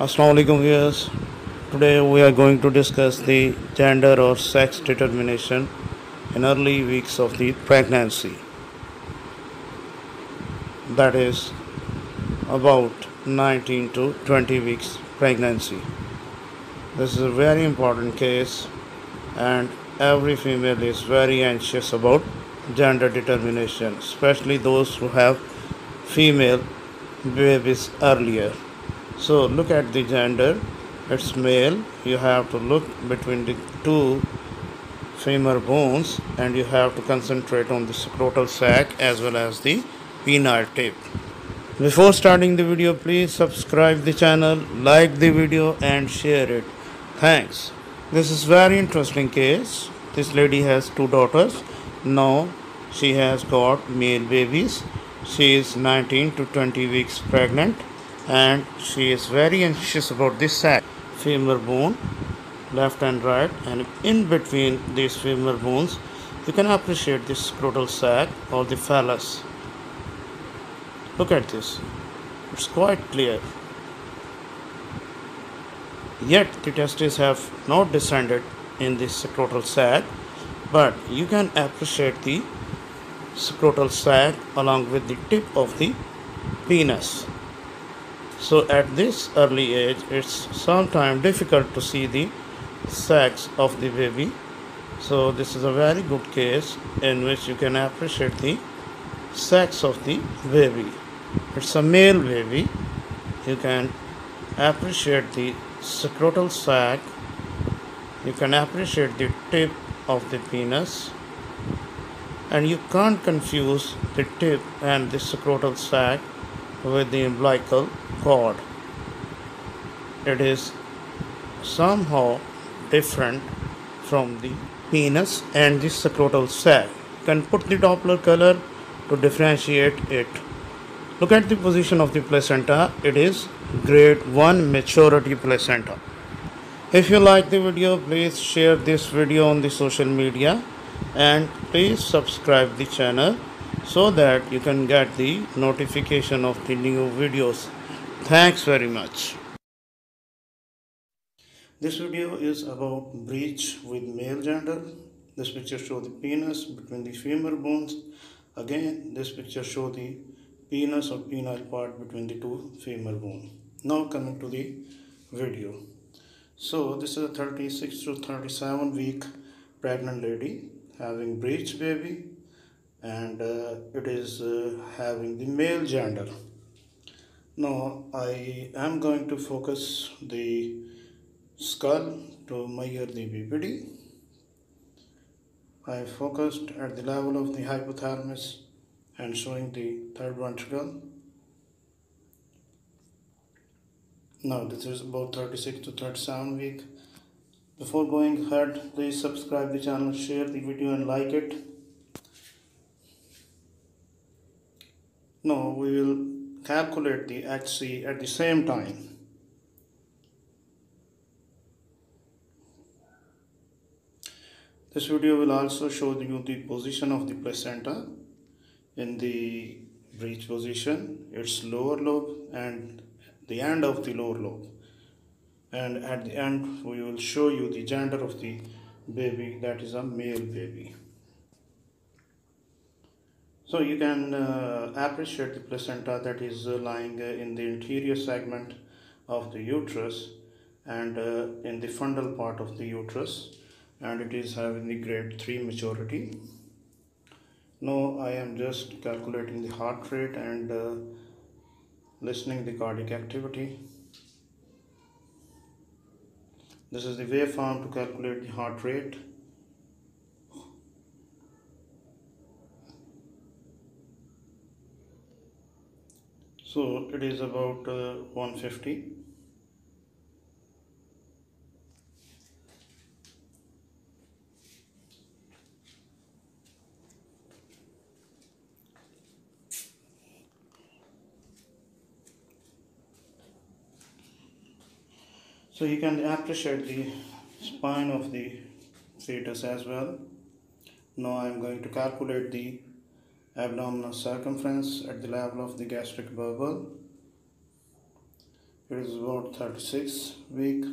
Assalamualaikum viewers. Today we are going to discuss the gender or sex determination in early weeks of the pregnancy. That is about 19 to 20 weeks pregnancy. This is a very important case and every female is very anxious about gender determination, especially those who have female babies earlier. So look at the gender, it's male. You have to look between the two femur bones and you have to concentrate on the scrotal sac as well as the penile tip. Before starting the video, please subscribe the channel, like the video and share it. Thanks. This is very interesting case. This lady has two daughters. Now she has got male babies. She is 19 to 20 weeks pregnant and she is very anxious about this sac femur bone left and right. And in between these femur bones you can appreciate this scrotal sac or the phallus. Look at this. It's quite clear. Yet the testes have not descended in this scrotal sac but you can appreciate the scrotal sac along with the tip of the penis so at this early age, it's sometimes difficult to see the sex of the baby. So this is a very good case in which you can appreciate the sex of the baby. It's a male baby. You can appreciate the scrotal sac. You can appreciate the tip of the penis. And you can't confuse the tip and the scrotal sac with the umbilical cord. It is somehow different from the penis and the scrotal sac. You can put the Doppler color to differentiate it. Look at the position of the placenta. It is grade 1 maturity placenta. If you like the video, please share this video on the social media and please subscribe the channel so that you can get the notification of the new videos. Thanks very much. This video is about breech with male gender. This picture shows the penis between the femur bones. Again, this picture shows the penis or penile part between the two femur bones. Now coming to the video. So this is a 36 to 37 week pregnant lady having breech baby and uh, it is uh, having the male gender. Now I am going to focus the skull to measure the BPD. I focused at the level of the hypothalamus and showing the third ventricle. Now this is about 36 to 37 week. Before going ahead, please subscribe the channel, share the video and like it. No, we will calculate the HC at the same time. This video will also show you the position of the placenta in the breech position, its lower lobe and the end of the lower lobe. And at the end, we will show you the gender of the baby that is a male baby. So you can uh, appreciate the placenta that is uh, lying uh, in the interior segment of the uterus and uh, in the fundal part of the uterus and it is having the grade 3 maturity. Now I am just calculating the heart rate and uh, listening the cardiac activity. This is the waveform to calculate the heart rate. So it is about uh, 150 so you can appreciate the spine of the fetus as well. Now I am going to calculate the abdominal circumference at the level of the gastric bubble. it is about 36 week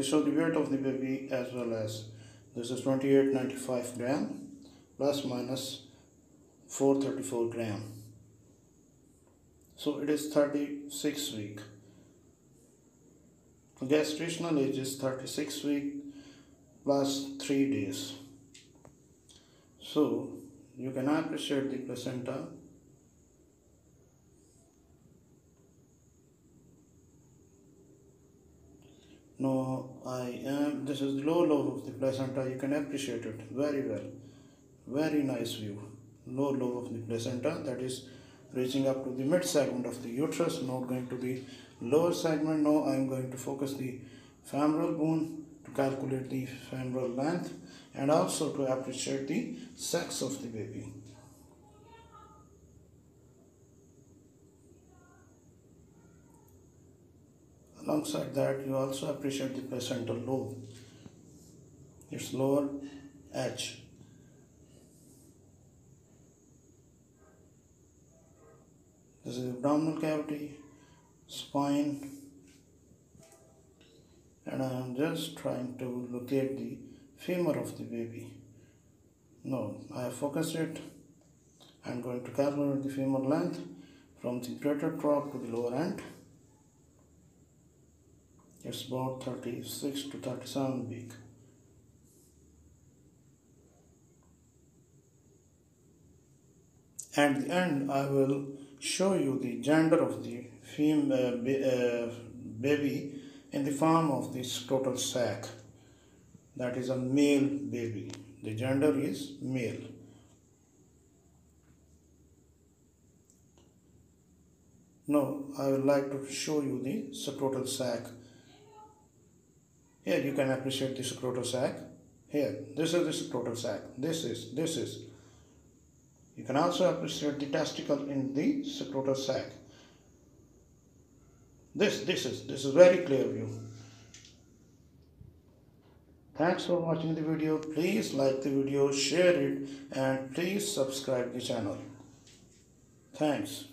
They show the weight of the baby as well as this is 2895 gram plus minus 434 gram. So it is 36 week. Gestational age is 36 week plus 3 days. So you can appreciate the placenta no I am this is the low lobe of the placenta you can appreciate it very well very nice view low lobe of the placenta that is reaching up to the mid segment of the uterus not going to the lower segment. Now I am going to focus the femoral bone to calculate the femoral length and also to appreciate the sex of the baby. Alongside that you also appreciate the placental lobe. Its lower edge this is abdominal cavity spine and I am just trying to locate the femur of the baby. No I have focused it. I am going to calculate the femur length from the greater trough to the lower end. It's about 36 to 37 week. At the end I will show you the gender of the fem uh, uh, baby in the form of this scrotal sac that is a male baby the gender is male now I would like to show you the scrotal sac here you can appreciate the scrotal sac. Here, this is the scrotal sac. This is, this is. You can also appreciate the testicle in the scrotal sac. This, this is, this is very clear view. Thanks for watching the video. Please like the video, share it and please subscribe the channel. Thanks.